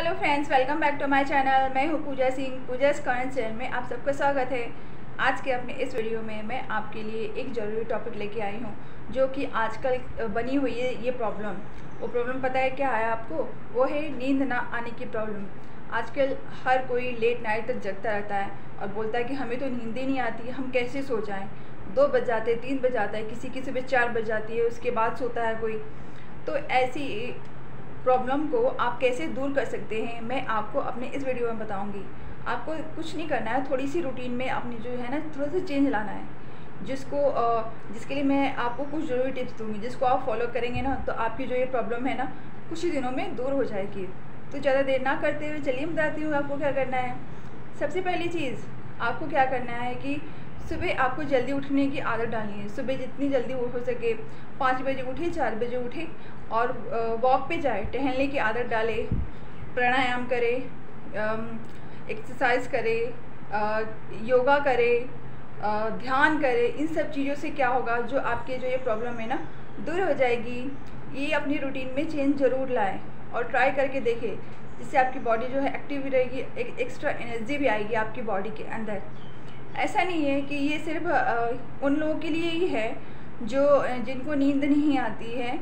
Hello friends, welcome back to my channel. मैं हूँ Pooja Singh, Pooja current channel में आप सबका स्वागत है। आज के अपने इस वीडियो में मैं आपके लिए एक ज़रूरी टॉपिक लेके आई हूँ, जो कि आजकल बनी हुई है ये प्रॉब्लम वो प्रॉब्लम पता है क्या है आपको? वो है नींद ना आने की प्रॉब्लम आजकल हर कोई लेट नाइट तक जगता रहता है और बोलता है कि हमें तो नींद ही नहीं आती, हम कैसे सो जाएँ? दो बज जाते तीन बज जाता है, किसी की सुबह चार बज जाती है, उसके बाद सोता है कोई। तो ऐसी प्रॉब्लम को आप कैसे दूर कर सकते हैं, मैं आपको अपने इस वीडियो में बताऊँगी। आपको कुछ नहीं करना है थोड़ी सी रूटीन में अपनी जो है ना थोड़ा सा चेंज लाना है। जिसको जिसके लिए मैं आपको कुछ ज़रूरी टिप्स दूँगी, जिसको आप फॉलो करेंगे ना तो आपकी जो ये प्रॉब्लम है ना, कुछ ही दिनों में दूर हो जाएगी। तो ज़्यादा देर ना करते हुए चलिए, बताती हूँ आपको क्या करना है। सबसे पहली चीज़, आपको क्या करना है कि सुबह आपको जल्दी उठने की आदत डालनी है। सुबह जितनी जल्दी हो सके, पाँच बजे उठे, चार बजे उठे और वॉक पे जाए, टहलने की आदत डाले, प्राणायाम करे एक्सरसाइज करे योगा करे ध्यान करे, इन सब चीज़ों से क्या होगा, जो आपके जो ये प्रॉब्लम है ना, दूर हो जाएगी। ये अपनी रूटीन में चेंज ज़रूर लाएँ और ट्राई करके देखें, जिससे आपकी बॉडी जो है एक्टिव भी रहेगी, एक एक्स्ट्रा एनर्जी भी आएगी आपकी बॉडी के अंदर। ऐसा नहीं है कि ये सिर्फ़ उन लोगों के लिए ही है जो जिनको नींद नहीं आती है।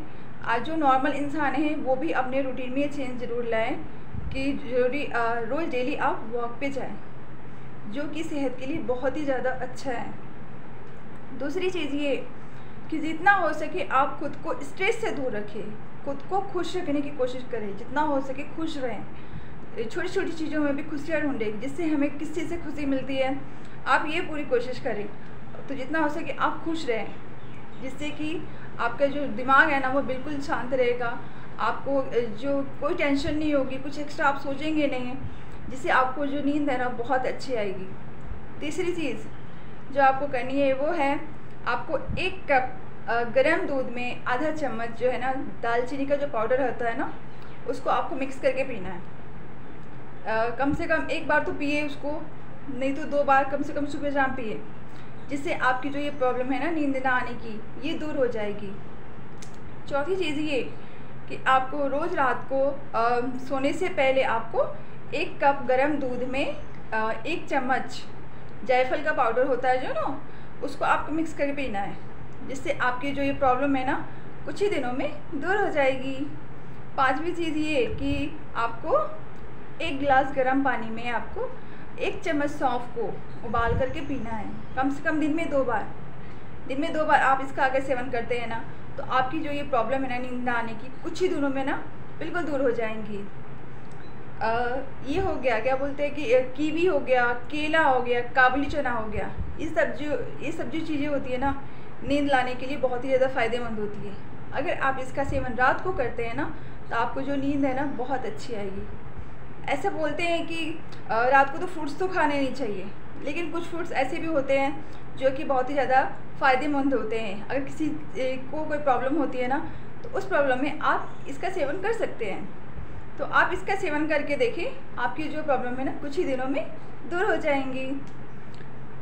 आज जो नॉर्मल इंसान हैं, वो भी अपने रूटीन में चेंज ज़रूर लाएँ कि ज़रूरी रोज़ डेली आप वॉक पे जाएँ, जो कि सेहत के लिए बहुत ही ज़्यादा अच्छा है। दूसरी चीज़ ये कि जितना हो सके आप खुद को स्ट्रेस से दूर रखें, खुद को खुश रखने की कोशिश करें, जितना हो सके खुश रहें। छोटी छोटी चीज़ों में भी खुशियाँ ढूंढें, जिससे हमें किस चीज़ से खुशी मिलती है। आप ये पूरी कोशिश करें। तो जितना हो सके आप खुश रहें, जिससे कि आपका जो दिमाग है ना, वो बिल्कुल शांत रहेगा। आपको जो कोई टेंशन नहीं होगी, कुछ एक्स्ट्रा आप सोचेंगे नहीं, जिससे आपको जो नींद है ना, बहुत अच्छी आएगी। तीसरी चीज़ जो आपको करनी है, वो है आपको एक कप गर्म दूध में आधा चम्मच जो है ना, दालचीनी का जो पाउडर होता है ना, उसको आपको मिक्स करके पीना है। कम से कम एक बार तो पिए उसको नहीं तो दो बार कम से कम सुबह शाम पिए जिससे आपकी जो ये प्रॉब्लम है ना नींद ना आने की ये दूर हो जाएगी। चौथी चीज़ ये कि आपको रोज़ रात को आ, सोने से पहले आपको एक कप गरम दूध में आ, एक चम्मच जायफल का पाउडर होता है जो ना उसको आपको मिक्स करके पीना है जिससे आपकी जो ये प्रॉब्लम है ना कुछ ही दिनों में दूर हो जाएगी। पांचवी चीज़ ये कि आपको एक गिलास गर्म पानी में आपको एक चम्मच सौंफ को उबाल करके पीना है। कम से कम दिन में दो बार। दिन में दो बार आप इसका अगर सेवन करते हैं ना तो आपकी जो ये प्रॉब्लम है ना नींद ना आने की कुछ ही दिनों में ना बिल्कुल दूर हो जाएँगी। आ, ये हो गया क्या बोलते हैं कि कीवी हो गया केला हो गया काबुली चना हो गया। ये सब जो ये सब जो चीज़ें होती है ना नींद लाने के लिए बहुत ही ज़्यादा फ़ायदेमंद होती है। अगर आप इसका सेवन रात को करते हैं ना तो आपको जो नींद है ना बहुत अच्छी आएगी। ऐसा बोलते हैं कि रात को तो फ्रूट्स तो खाने नहीं चाहिए। लेकिन कुछ फ्रूट्स ऐसे भी होते हैं जो कि बहुत ही ज़्यादा फ़ायदेमंद होते हैं। अगर किसी को कोई प्रॉब्लम होती है ना तो उस प्रॉब्लम में आप इसका सेवन कर सकते हैं। तो आप इसका सेवन करके देखें आपकी जो प्रॉब्लम है ना कुछ ही दिनों में दूर हो जाएँगी।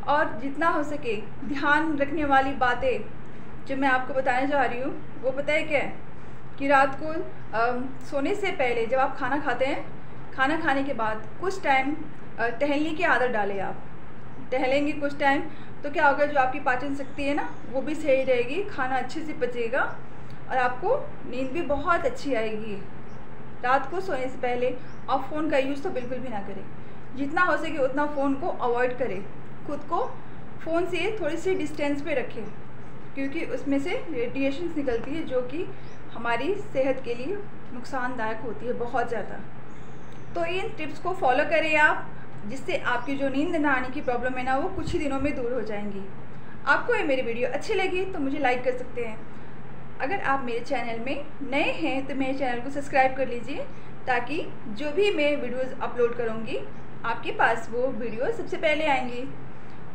और जितना हो सके ध्यान रखने वाली बातें जो मैं आपको बताने जा रही हूँ वो पता है क्या है? कि रात को आ, सोने से पहले जब आप खाना खाते हैं खाना खाने के बाद कुछ टाइम टहलने की आदत डालें आप। टहलेंगे कुछ टाइम तो क्या होगा, जो आपकी पाचन शक्ति है ना, वो भी सही रहेगी, खाना अच्छे से पचेगा और आपको नींद भी बहुत अच्छी आएगी। रात को सोने से पहले आप फ़ोन का यूज़ तो बिल्कुल भी ना करें। जितना हो सके उतना फ़ोन को अवॉइड करें। खुद को फ़ोन से थोड़ी सी डिस्टेंस पे रखें, क्योंकि उसमें से रेडिएशन निकलती है, जो कि हमारी सेहत के लिए नुकसानदायक होती है बहुत ज़्यादा। तो इन टिप्स को फॉलो करें आप, जिससे आपकी जो नींद ना आने की प्रॉब्लम है ना, वो कुछ ही दिनों में दूर हो जाएँगी। आपको ये मेरी वीडियो अच्छी लगी तो मुझे लाइक कर सकते हैं। अगर आप मेरे चैनल में नए हैं तो मेरे चैनल को सब्सक्राइब कर लीजिए, ताकि जो भी मैं वीडियोस अपलोड करूँगी, आपके पास वो वीडियो सबसे पहले आएँगी।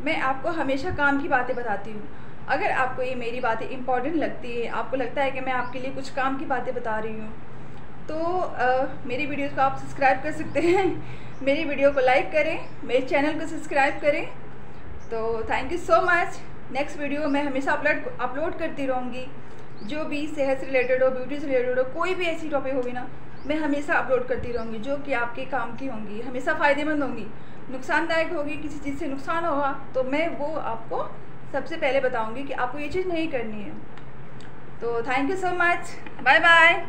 मैं आपको हमेशा काम की बातें बताती हूँ। अगर आपको ये मेरी बातें इंपॉर्टेंट लगती है, आपको लगता है कि मैं आपके लिए कुछ काम की बातें बता रही हूँ तो आ, मेरी वीडियोस को आप सब्सक्राइब कर सकते हैं। मेरी वीडियो को लाइक करें मेरे चैनल को सब्सक्राइब करें। तो thank you so much next video मैं हमेशा अपलोड अपलोड करती रहूँगी। जो भी सेहत से रिलेटेड हो ब्यूटी से रिलेटेड हो कोई भी ऐसी टॉपिक होगी ना मैं हमेशा अपलोड करती रहूँगी जो कि आपके काम की होंगी। हमेशा फ़ायदेमंद होंगी। नुकसानदायक होगी किसी चीज़ से नुकसान होगा तो मैं वो आपको सबसे पहले बताऊँगी कि आपको ये चीज़ नहीं करनी है। तो thank you so much bye bye